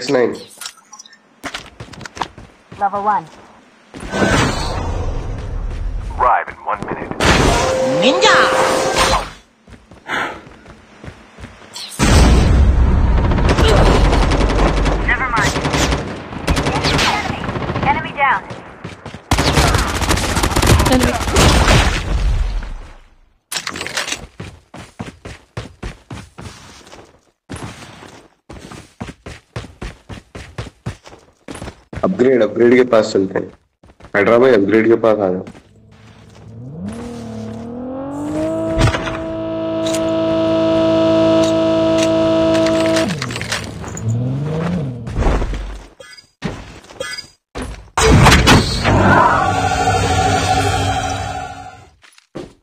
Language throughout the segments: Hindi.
next name. Level one. Arrive in one minute. Ninja! Upgrade upgrade के पास चलते हैं। हैदराबाद अपग्रेड के पास आ जाओ।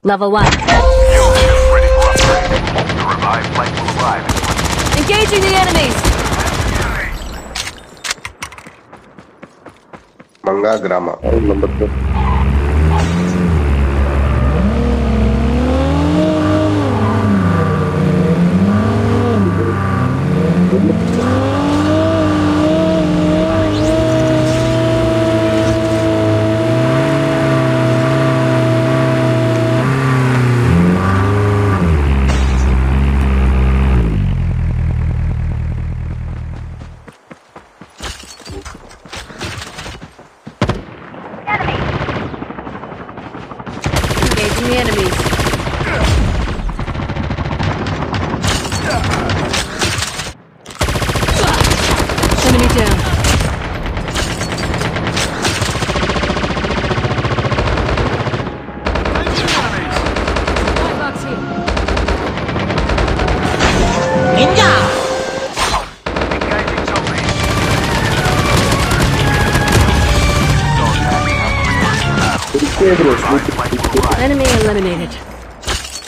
Level 1. Fuel ship ready मंगा ग्रामा। नंबर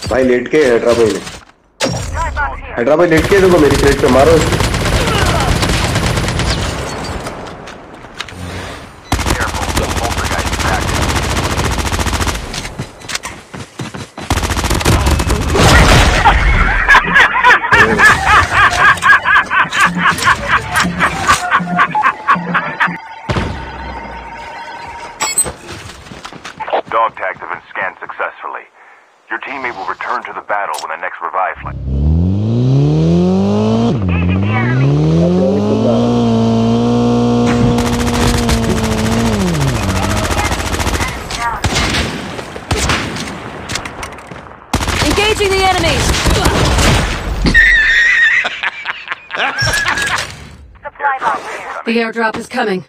भाई लेट के हैदराबाद। हैदराबाद लेट के देखो मेरी प्लेट पे मारो। उसको teammate will return to the battle when the next revive flight. Engaging the enemy. Enemy. Engaging the enemies. Supply box. The airdrop is coming.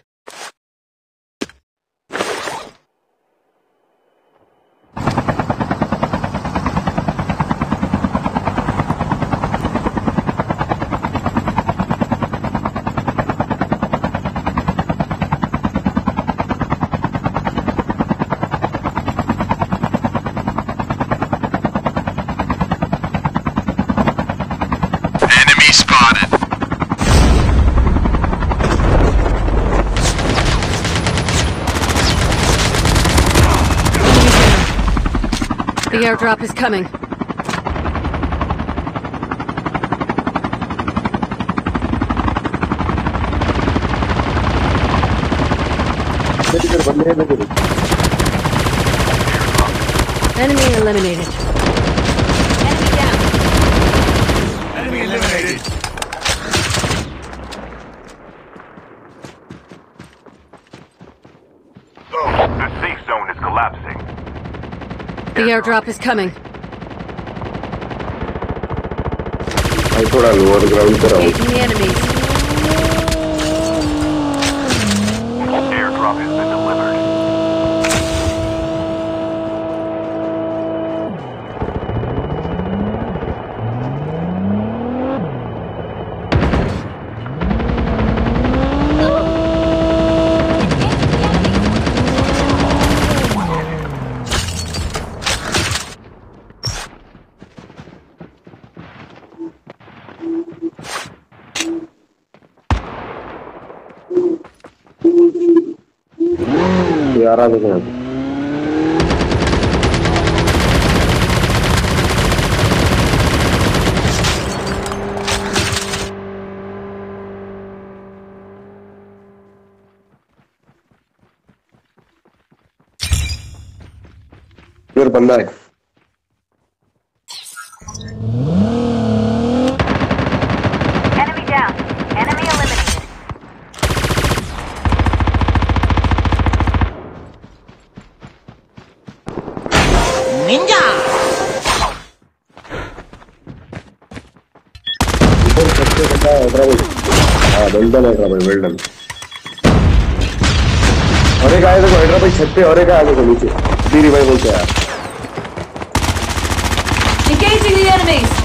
The airdrop is coming. Enemy eliminated. The airdrop is coming. I thought I lower ground. Engaging enemies. जा रहा है। यहाँ बंदा है। हाँ है भाई हैदराबाद वेल डन और एक आया देखो हैदराबाद छत पे और एक आया देखो, नीचे। डी रिवाइव बोलते हैं। यार Engaging the enemies!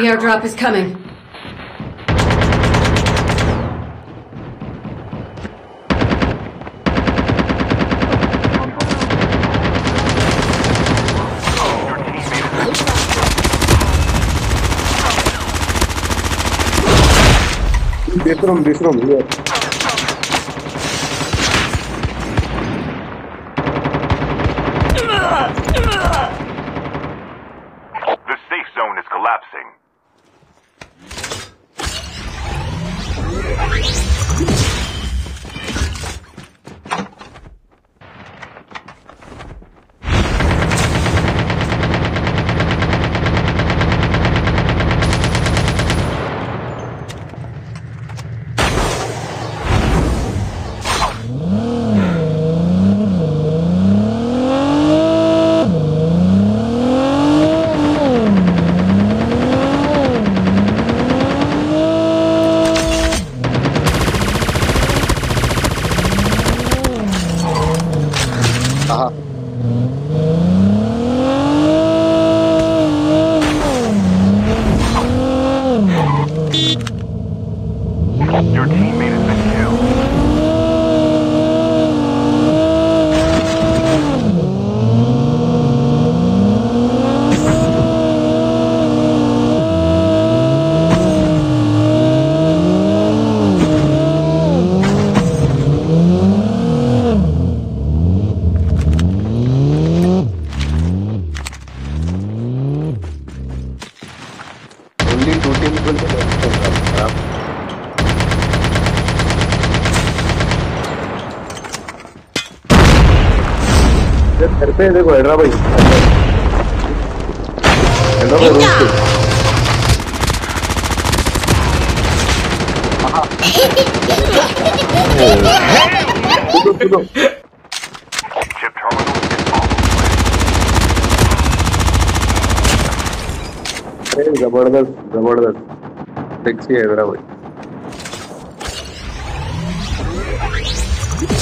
The airdrop is coming. This room, this room, here. The safe zone is collapsing. पे देखो पे कूदो, कूदो। Almost अरे ज़बरदस्त ज़बरदस्त सेक्सी हैदराबाद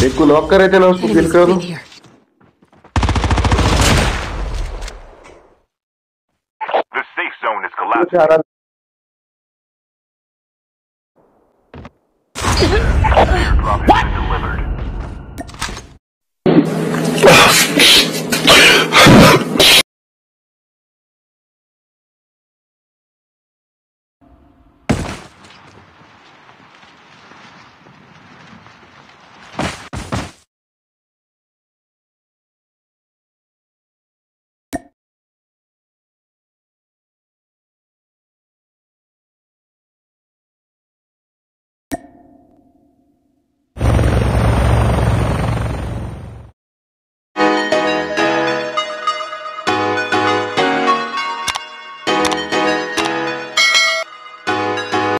एक को लॉक कर रहे थे ना उसको किल कर दो zone is आ